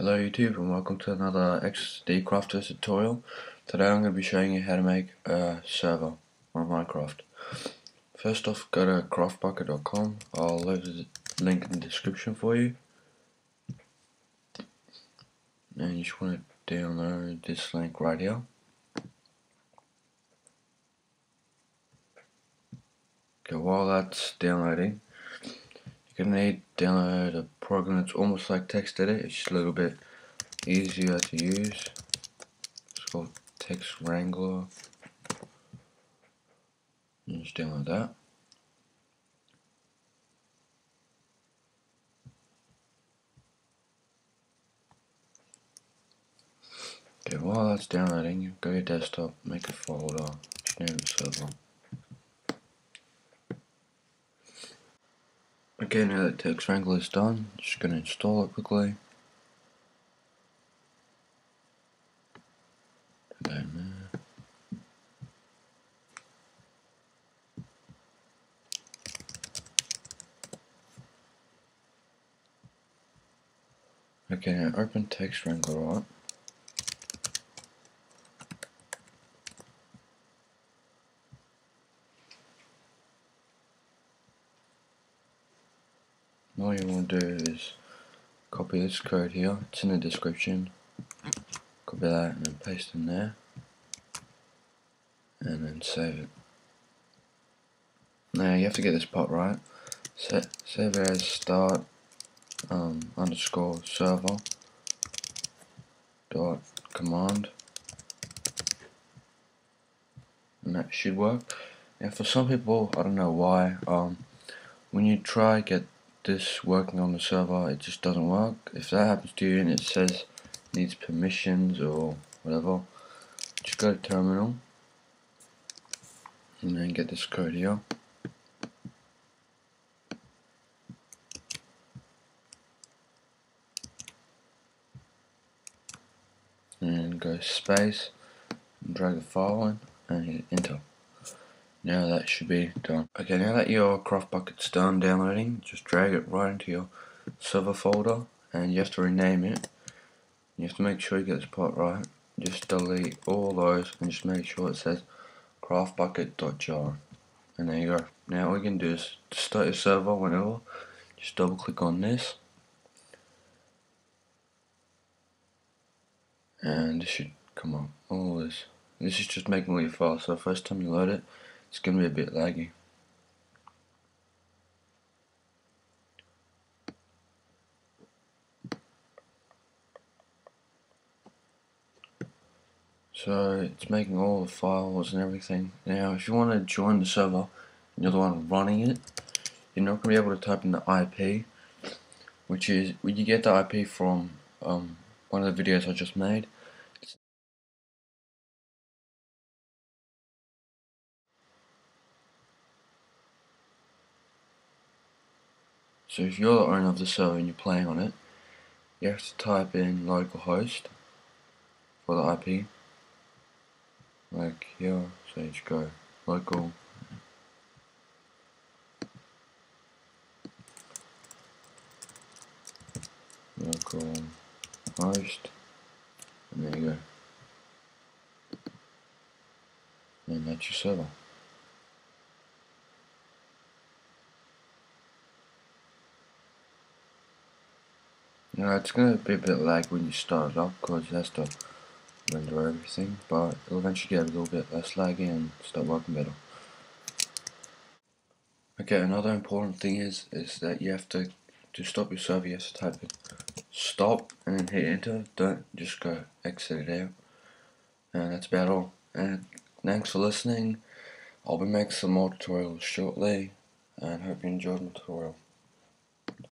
YouTube and welcome to another XD Crafter tutorial. Today I'm going to be showing you how to make a server on Minecraft. First off go to craftbukkit.com, I'll leave the link in the description for you. And you just want to download this link right here. Okay, while that's downloading, going need download a program that's almost like text TextEdit, it's just a little bit easier to use. It's called Text Wrangler. You just download that. Okay, while that's downloading, go to your desktop, make a folder, name server. Okay, now that Text Wrangler is done, just going to install it quickly. Okay, now open Text Wrangler up. All you want to do is copy this code here, it's in the description, copy that and then paste in there, and then save it. Now you have to get this part right, Set, save it as start um, underscore server dot command. And that should work. Now for some people, I don't know why, um, when you try get this working on the server it just doesn't work. If that happens to you and it says needs permissions or whatever just go to terminal and then get this code here. And go space and drag the file in and hit enter now that should be done. Okay, now that your CraftBukkit's done downloading, just drag it right into your server folder and you have to rename it. You have to make sure you get this part right. Just delete all those and just make sure it says craftbukkit.jar. And there you go. Now all you can do is start your server whenever. Just double click on this. And this should come up. All this. This is just making all your files. So first time you load it, it's going to be a bit laggy. So it's making all the files and everything. Now if you want to join the server and you're the one running it, you're not going to be able to type in the IP, which is, when you get the IP from um, one of the videos I just made, So if you're the owner of the server and you're playing on it, you have to type in localhost for the IP. Like here, so you just go local local host and there you go. And that's your server. You it's going to be a bit lag when you start it up because it has to render everything, but it'll eventually get a little bit less laggy and start working better. Okay, another important thing is is that you have to to stop your server, you have to type in stop and then hit enter. Don't just go exit it out. And that's about all. And thanks for listening. I'll be making some more tutorials shortly and hope you enjoyed my tutorial.